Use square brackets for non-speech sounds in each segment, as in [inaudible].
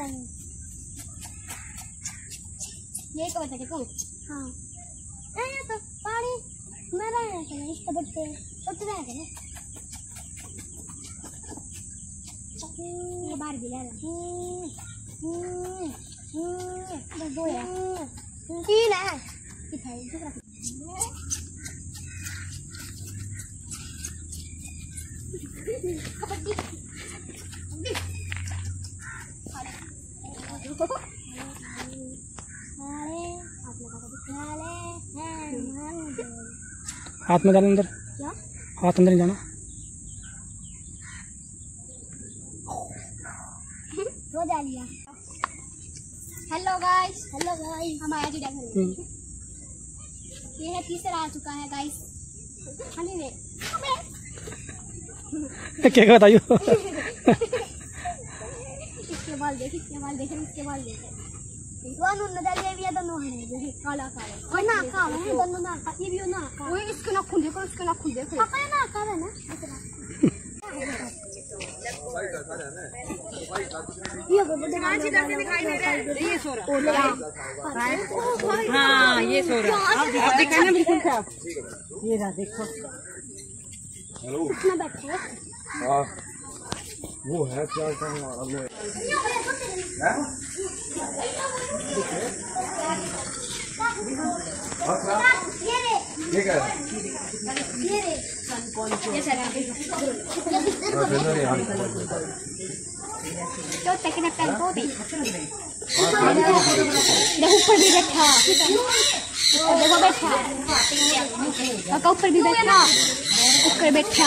लाएँगे ये कब तक को हाँ ये तो पानी मरा है कि नहीं इसका बट्टे बट्टे रहा है ये बाहर भी ले रहा बस दो है तीन है कितना है दूसरा कबड्डी हाथ में डाल अंदर? हाथ अंदर नहीं जाना? वो डालिया हेलो गाइस हेलो गाइस हम आया घर हम्म। ये है तीसरा आ चुका है गाइस में [laughs] क्या बताइयो? [laughs] बाल देख इसके बाल देख इसके बाल देख। भी दोनों है ये काला काला। और ना काला है दोनों ना ये भी ना का वो इसके नाखून देखो इसके नाखून देखो। पापा ये ना काला है ना? ये वो दिखाई दे रहा है। ये सो रहा हाँ। ये सो रहा है। अब अब बिल्कुल साफ़ ये रहा देखो। कितना बैठा। है हाँ वो है हमें है हाँ, हाँ, तो देखो ऊपर भी बैठा देखो बैठा ऊपर भी बैठा ऊपर बैठा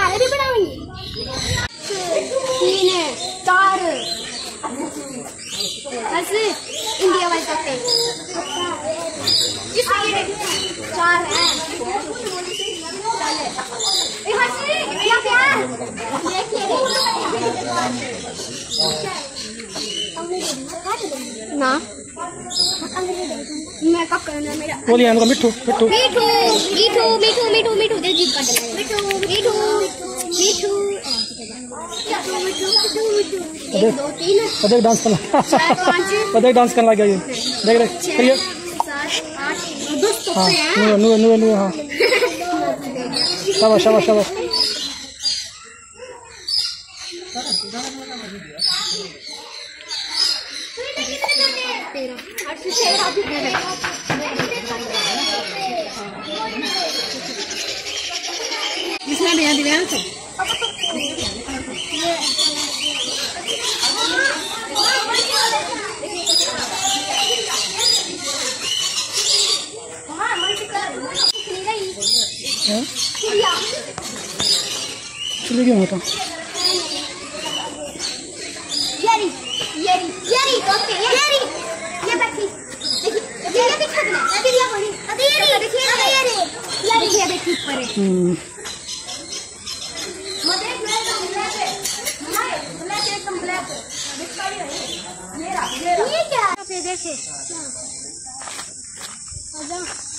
आगे भी बनाऊँगी तीन है चार ऐसे इंडिया वाले करते चार है। क्या ये ना। मैं कब करना मेरा? बोलिए हमको मीठू मीठू। मीठू मीठू मीठू मीठू मीठू मीठू मीठू मीठू। देख डांस करना चार पाँच और देख डांस करने गया ये। देख देख, करिए। तो हाँ नुए नुए नुए हाँ। शाबाश शाबाश शाबाश से हाँ? चलिए क्यों होता येरी येरी येरी ओके येरी ये बैठी देखिए ये दिखा दे अभी ये बड़ी अभी ये देखिए अभी ये रे ये देखिए देखिए ऊपर है हम्म, मदर ब्लैक ब्लैक है हमारे ब्लैक एकदम ब्लैक ये क्या? देखे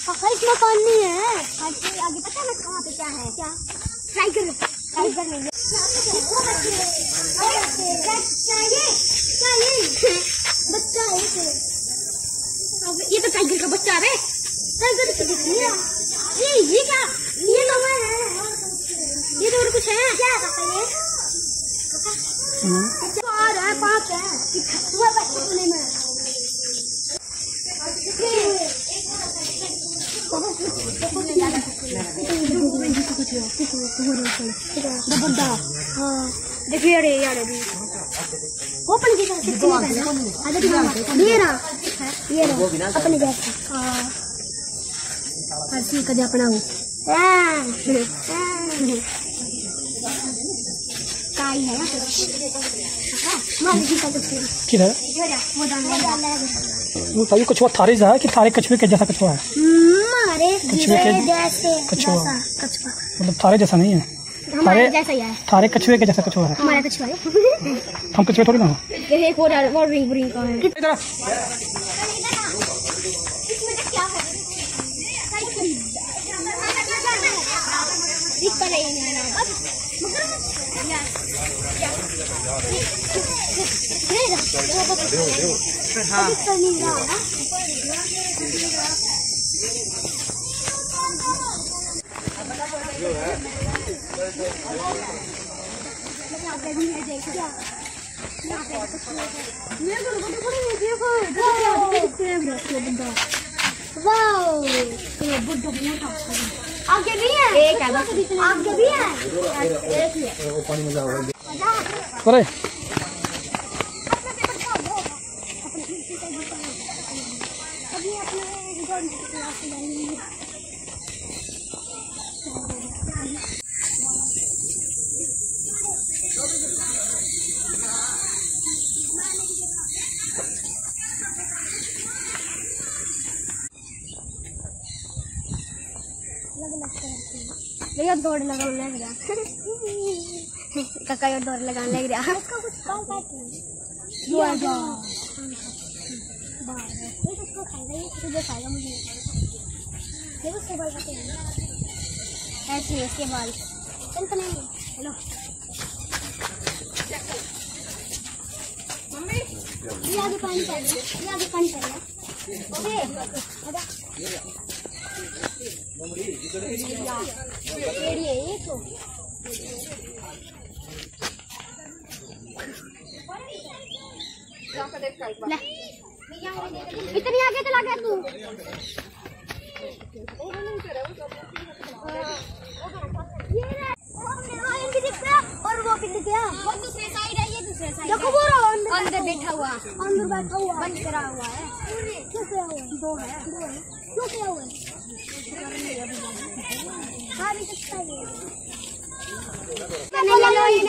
इसमें कौन नहीं है। आगे आगे पता है कहाँ पे क्या है? क्या? टाइगर टाइगर नहीं है। बच्चा ये तो टाइगर का बच्चा है। टाइगर रही है। ये ये क्या? ये तो है। ये तो और कुछ है। क्या पापा ये? हम्म। चार है पाँच है। बच्चे में। बंदा हाँ? यार ओपन की ये रहा ये रहा अपने जैसा हाँ। हँसी कदे अपना वो काई है किधर ताई कछुआ थारे जा है कि थारे कछुए के जैसा कछुआ है? के- जैसे कछुआ। कछुआ। मतलब थारे जैसा नहीं है। थारे जैसा ही है। थारे कछुए के जैसा कछुआ है। हमारा कछुआ है। हम कछुए थोड़ी ना हो। एक और और रिंग रिंग का है। इधर। आगे भी है एक है आगे भी है एक ही पानी में जाओ अरे भैया दौड़ लगाने लग रहा [laughs] काका दौड़ लगाने लग रहा इसका कुछ काम आ ये किसको खाएगा ये तुझे खाएगा मुझे नहीं खाएगा। देखो इसके बाल कैसे हैं ऐसे इसके बाल चल नहीं हेलो ये आगे पानी पड़ ये आगे पानी पड़ ओके ये ये तो इतनी आगे चला गया तू। और वो गया। वो दूसरे साइड है ये दूसरे साइड देखो वो रहा अंदर बैठा हुआ। अंदर बैठा हुआ। बंद करा हुआ है। क्यों क्या हुआ है? दो है। दो है। क्यों क्या हुआ है? नहीं सकता ये ये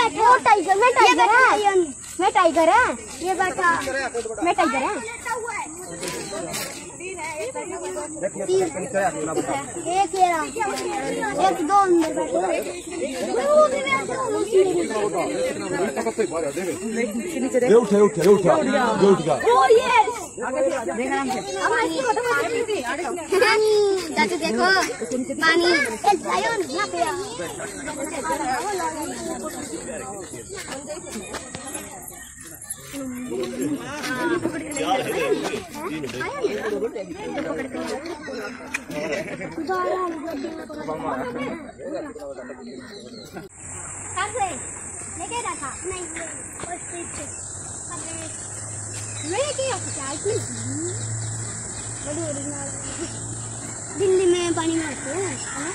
बैठा। टाइगर मैं टाइगर है मैं टाइगर है। ये बैठा मैं टाइगर है। एक एक दो अंदर उठे उठे उठे। उठ। गया देखो। पानी। यहाँ पे लेके रहा नहीं और स्ट्रीट से कब से मैं क्या क्या की बड़ी ओरिजिनल दिल्ली में पानी में आते हैं है ना?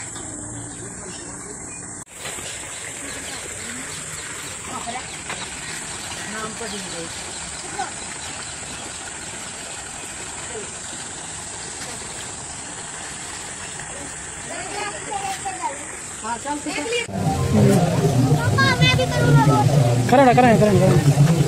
मैं भी करूँगा